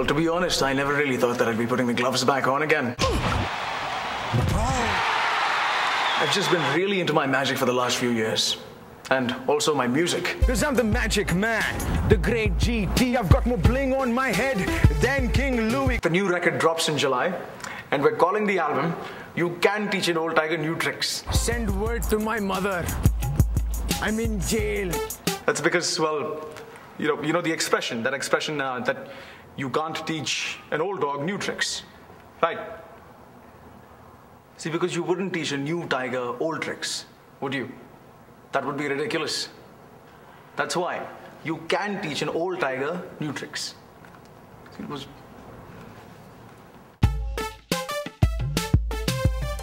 Well, to be honest, I never really thought that I'd be putting the gloves back on again. I've just been really into my magic for the last few years. And also my music. Cause I'm the magic man, the great GT. I've got more bling on my head than King Louis. The new record drops in July, and we're calling the album You Can Teach an Old Tiger New Tricks. Send word to my mother. I'm in jail. That's because, well, you know, you know the expression, that expression uh, that you can't teach an old dog new tricks. Right? See, because you wouldn't teach a new tiger old tricks, would you? That would be ridiculous. That's why you can teach an old tiger new tricks. It was.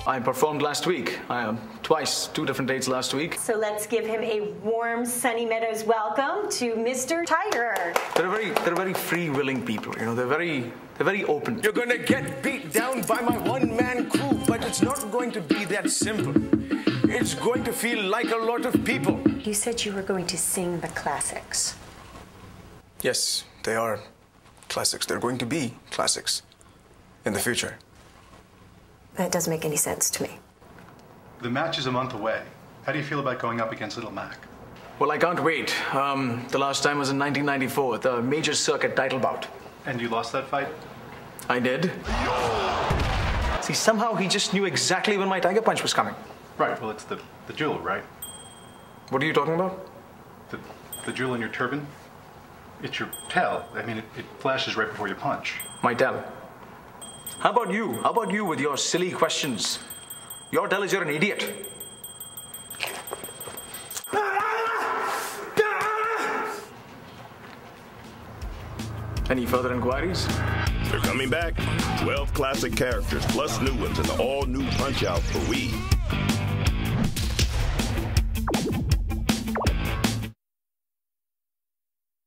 I performed last week. I, uh, twice, two different dates last week. So let's give him a warm Sunny Meadows welcome to Mr. Tiger. They're very, they're very free-willing people. You know, they're very, they're very open. You're gonna get beat down by my one man crew, but it's not going to be that simple. It's going to feel like a lot of people. You said you were going to sing the classics. Yes, they are classics. They're going to be classics in the future. That doesn't make any sense to me. The match is a month away. How do you feel about going up against Little Mac? Well, I can't wait. Um, the last time was in 1994, the major circuit title bout. And you lost that fight? I did. See, somehow he just knew exactly when my tiger punch was coming. Right, well, it's the, the jewel, right? What are you talking about? The, the jewel in your turban? It's your tail. I mean, it, it flashes right before you punch. My tell. How about you? How about you with your silly questions? Your tell is you're an idiot. Any further inquiries? They're coming back. 12 classic characters plus new ones and the all new Punch Out for Wii.